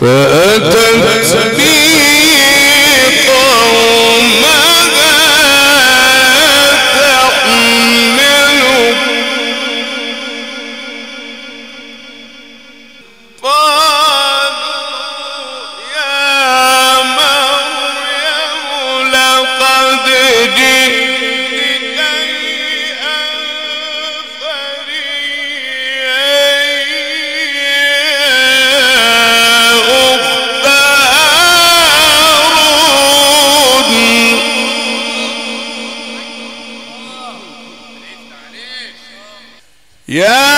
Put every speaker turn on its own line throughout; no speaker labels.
فأتت بي قومها تحمل يا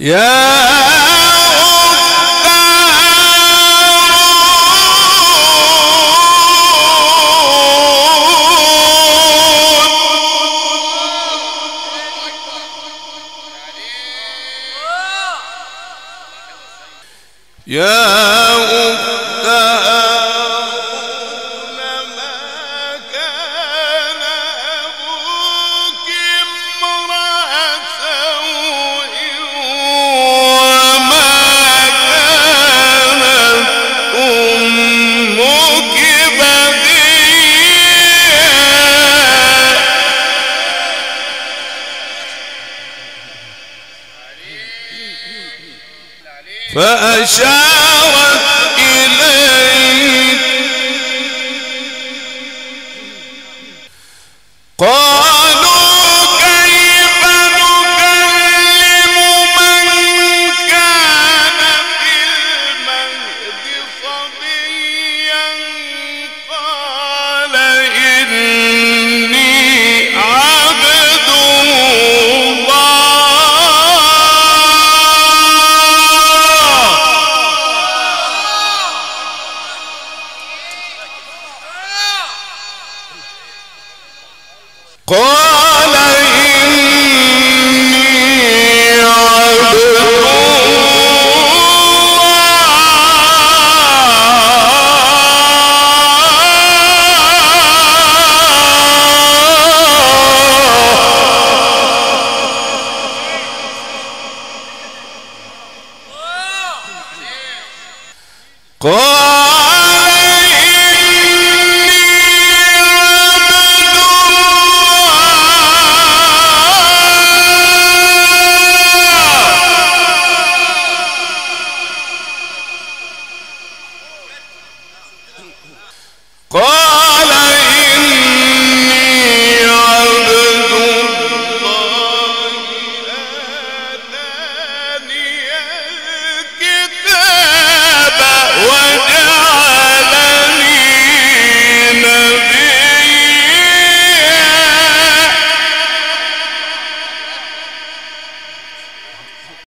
يا يا فأشار قال إني عبد قال Fuck!